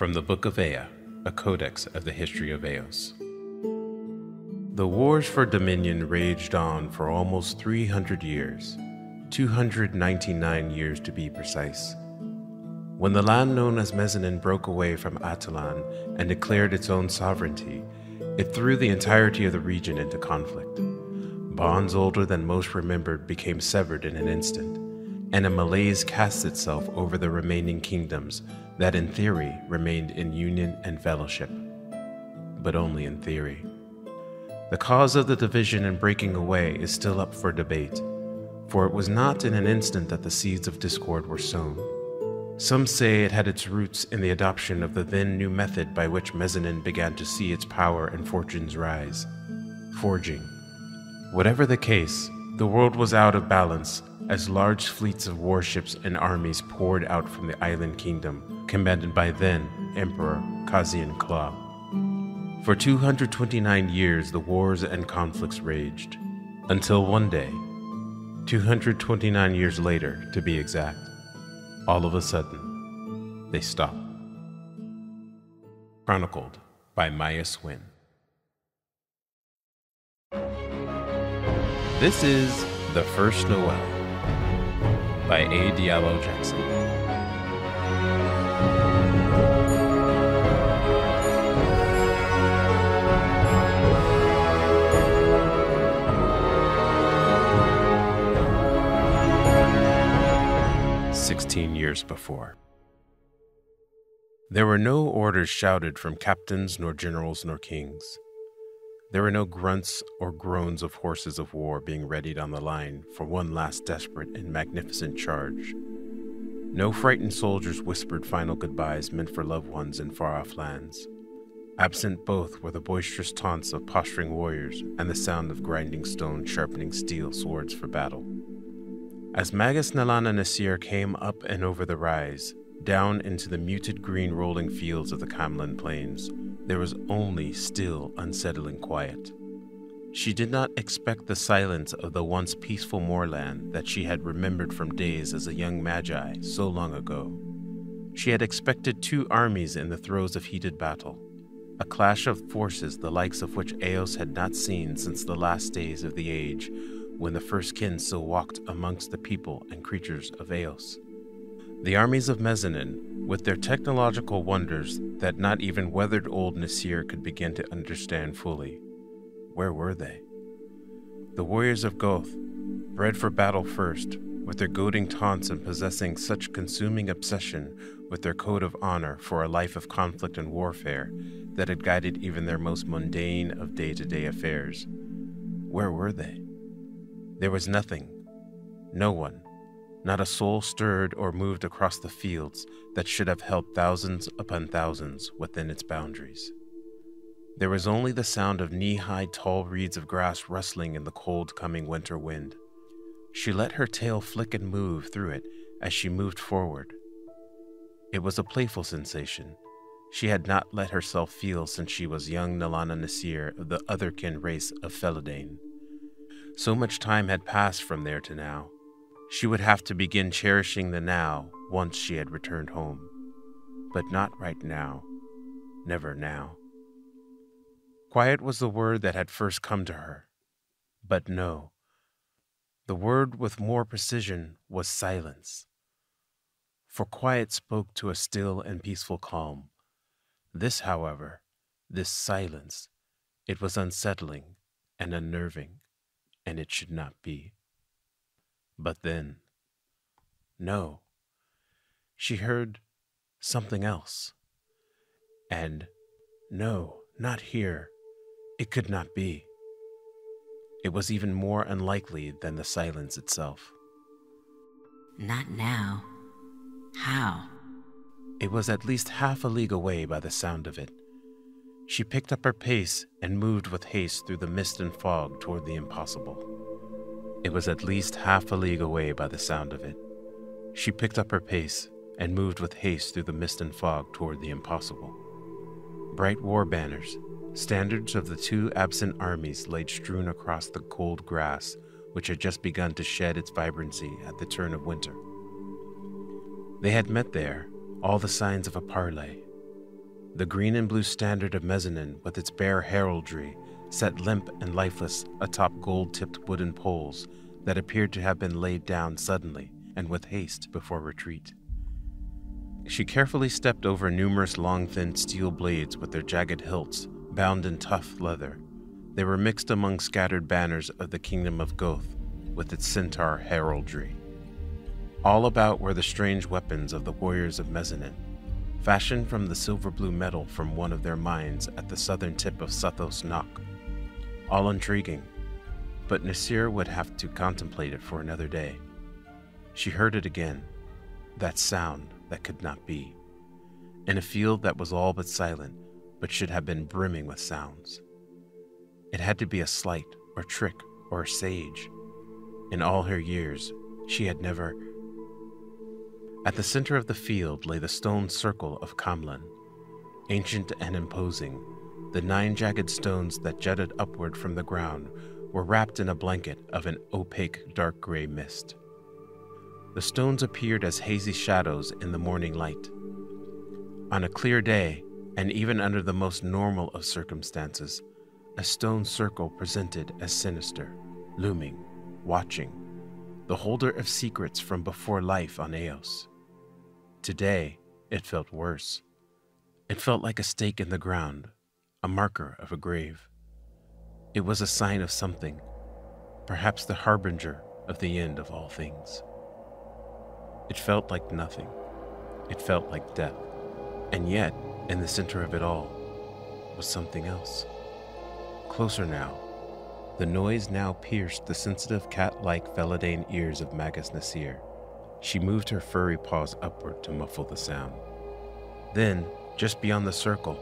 From the Book of Ea, a codex of the history of Eos. The wars for dominion raged on for almost 300 years, 299 years to be precise. When the land known as Mezanin broke away from Atalan and declared its own sovereignty, it threw the entirety of the region into conflict. Bonds older than most remembered became severed in an instant, and a malaise cast itself over the remaining kingdoms that in theory remained in union and fellowship. But only in theory. The cause of the division and breaking away is still up for debate, for it was not in an instant that the seeds of discord were sown. Some say it had its roots in the adoption of the then new method by which Mezanin began to see its power and fortunes rise forging. Whatever the case, the world was out of balance as large fleets of warships and armies poured out from the island kingdom, commanded by then Emperor Kazian Claw. For 229 years, the wars and conflicts raged, until one day, 229 years later to be exact, all of a sudden, they stopped. Chronicled by Maya Swin. This is The First Noel by A. Diallo Jackson. Sixteen years before. There were no orders shouted from captains, nor generals, nor kings. There were no grunts or groans of horses of war being readied on the line for one last desperate and magnificent charge. No frightened soldiers whispered final goodbyes meant for loved ones in far off lands. Absent both were the boisterous taunts of posturing warriors and the sound of grinding stone sharpening steel swords for battle. As Magus Nelana Nisir came up and over the rise, down into the muted green rolling fields of the Camlynn Plains, there was only still, unsettling quiet. She did not expect the silence of the once peaceful moorland that she had remembered from days as a young magi so long ago. She had expected two armies in the throes of heated battle, a clash of forces the likes of which Eos had not seen since the last days of the age when the first kin still walked amongst the people and creatures of Eos. The armies of Mezanin, with their technological wonders that not even weathered old Nisir could begin to understand fully, where were they? The warriors of Goth, bred for battle first, with their goading taunts and possessing such consuming obsession with their code of honor for a life of conflict and warfare that had guided even their most mundane of day to day affairs. Where were they? There was nothing, no one, not a soul stirred or moved across the fields that should have held thousands upon thousands within its boundaries. There was only the sound of knee high tall reeds of grass rustling in the cold coming winter wind. She let her tail flick and move through it as she moved forward. It was a playful sensation she had not let herself feel since she was young Nelana Nisir of the otherkin race of Felidane. So much time had passed from there to now she would have to begin cherishing the now once she had returned home. But not right now. Never now. Quiet was the word that had first come to her. But no. The word with more precision was silence. For quiet spoke to a still and peaceful calm. This, however, this silence, it was unsettling and unnerving, and it should not be. But then, no, she heard something else. And no, not here. It could not be. It was even more unlikely than the silence itself. Not now. How? It was at least half a league away by the sound of it. She picked up her pace and moved with haste through the mist and fog toward the impossible. It was at least half a league away by the sound of it. She picked up her pace and moved with haste through the mist and fog toward the impossible. Bright war banners, standards of the two absent armies, laid strewn across the cold grass which had just begun to shed its vibrancy at the turn of winter. They had met there, all the signs of a parley, The green and blue standard of Mezanin, with its bare heraldry, sat limp and lifeless atop gold tipped wooden poles that appeared to have been laid down suddenly and with haste before retreat. She carefully stepped over numerous long, thin steel blades with their jagged hilts, bound in tough leather. They were mixed among scattered banners of the kingdom of Goth, with its centaur heraldry. All about were the strange weapons of the warriors of Mezanin, fashioned from the silver blue metal from one of their mines at the southern tip of Suthos Nok. All intriguing, but Nisir would have to contemplate it for another day. She heard it again, that sound that could not be, in a field that was all but silent, but should have been brimming with sounds. It had to be a sleight, or trick, or a sage. In all her years, she had never. At the center of the field lay the stone circle of Camlynn, ancient and imposing. The nine jagged stones that jutted upward from the ground were wrapped in a blanket of an opaque dark gray mist. The stones appeared as hazy shadows in the morning light. On a clear day, and even under the most normal of circumstances, a stone circle presented as sinister, looming, watching, the holder of secrets from before life on Eos. Today, it felt worse. It felt like a stake in the ground, a marker of a grave. It was a sign of something, perhaps the harbinger of the end of all things. It felt like nothing. It felt like death. And yet, in the center of it all, was something else. Closer now. The noise now pierced the sensitive cat like Felidane ears of Magus Nisir. She moved her furry paws upward to muffle the sound. Then, just beyond the circle,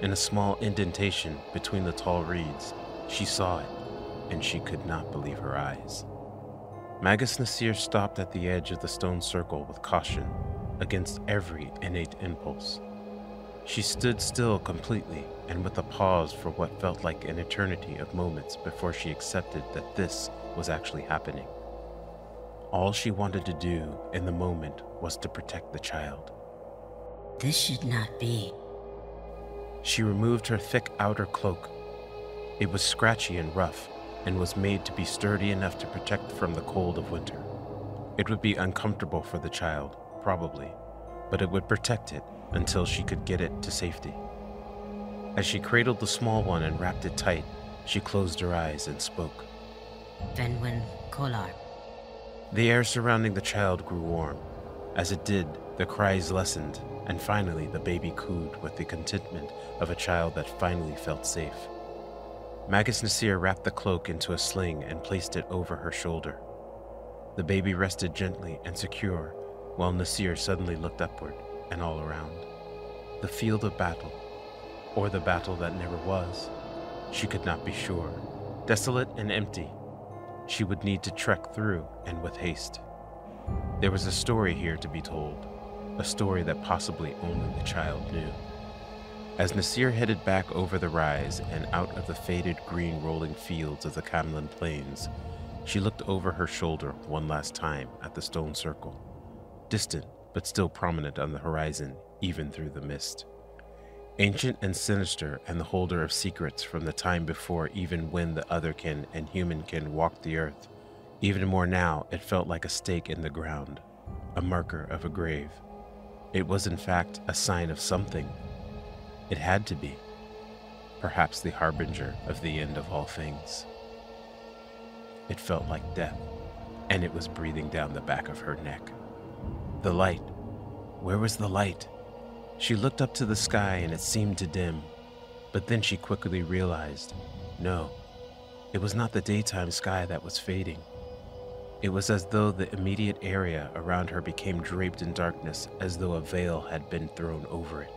in a small indentation between the tall reeds, she saw it, and she could not believe her eyes. Magus Nisir stopped at the edge of the stone circle with caution, against every innate impulse. She stood still completely and with a pause for what felt like an eternity of moments before she accepted that this was actually happening. All she wanted to do in the moment was to protect the child. This should not be. She removed her thick outer cloak. It was scratchy and rough, and was made to be sturdy enough to protect from the cold of winter. It would be uncomfortable for the child, probably, but it would protect it until she could get it to safety. As she cradled the small one and wrapped it tight, she closed her eyes and spoke. Fenwin Kolar. The air surrounding the child grew warm. As it did, the cries lessened, and finally the baby cooed with the contentment of a child that finally felt safe. Magus Nisir wrapped the cloak into a sling and placed it over her shoulder. The baby rested gently and secure, while Nisir suddenly looked upward and all around. The field of battle, or the battle that never was, she could not be sure. Desolate and empty, she would need to trek through and with haste. There was a story here to be told, a story that possibly only the child knew. As Nisir headed back over the rise and out of the faded green rolling fields of the Camlynn Plains, she looked over her shoulder one last time at the stone circle, distant but still prominent on the horizon, even through the mist. Ancient and sinister, and the holder of secrets from the time before even when the otherkin and humankin walked the earth. Even more now, it felt like a stake in the ground, a marker of a grave. It was, in fact, a sign of something it had to be. Perhaps the harbinger of the end of all things. It felt like death, and it was breathing down the back of her neck. The light. Where was the light? She looked up to the sky and it seemed to dim, but then she quickly realized no, it was not the daytime sky that was fading. It was as though the immediate area around her became draped in darkness, as though a veil had been thrown over it.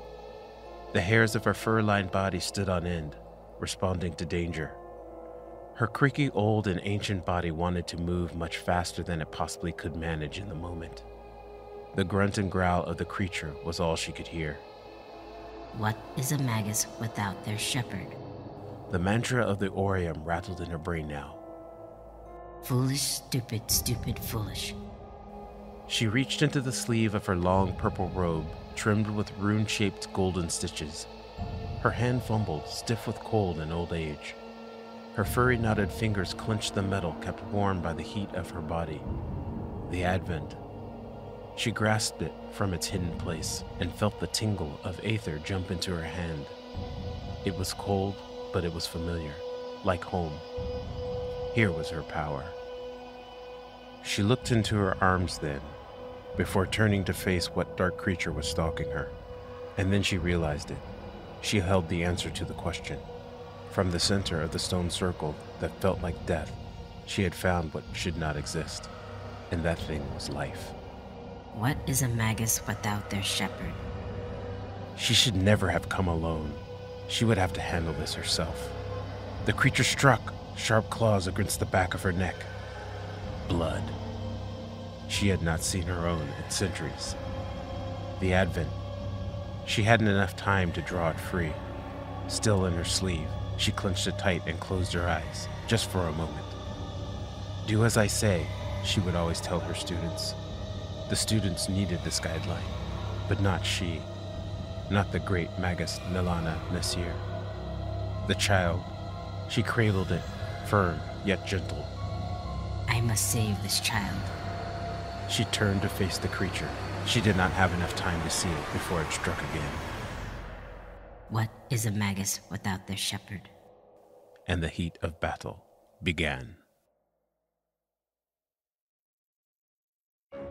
The hairs of her fur lined body stood on end, responding to danger. Her creaky old and ancient body wanted to move much faster than it possibly could manage in the moment. The grunt and growl of the creature was all she could hear. What is a magus without their shepherd? The mantra of the Orium rattled in her brain now. Foolish, stupid, stupid, foolish. She reached into the sleeve of her long purple robe trimmed with rune shaped golden stitches, Her hand fumbled, stiff with cold and old age. Her furry knotted fingers clenched the metal kept warm by the heat of her body. The Advent. She grasped it from its hidden place and felt the tingle of aether jump into her hand. It was cold, but it was familiar, like home. Here was her power. She looked into her arms then, before turning to face what dark creature was stalking her. And then she realized it. She held the answer to the question. From the center of the stone circle that felt like death, she had found what should not exist, and that thing was life. What is a magus without their shepherd? She should never have come alone. She would have to handle this herself. The creature struck, sharp claws against the back of her neck. Blood. She had not seen her own in centuries. The Advent. She hadn't enough time to draw it free. Still in her sleeve, she clenched it tight and closed her eyes, just for a moment. Do as I say, she would always tell her students. The students needed this guideline, but not she, not the great Magus Nelana Nisir. The child, she cradled it, firm yet gentle. I must save this child. She turned to face the creature. She did not have enough time to see it before it struck again. What is a magus without their shepherd? And the heat of battle began.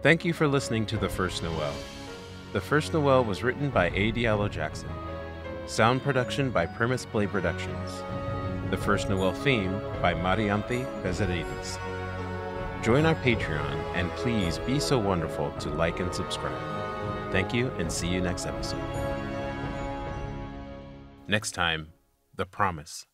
Thank you for listening to The First Noel. The First Noel was written by A. Diallo Jackson. Sound production by Primus Play Productions. The First Noel theme by Marianthi Bezerides. Join our Patreon and please be so wonderful to like and subscribe. Thank you and see you next episode. Next time, The Promise.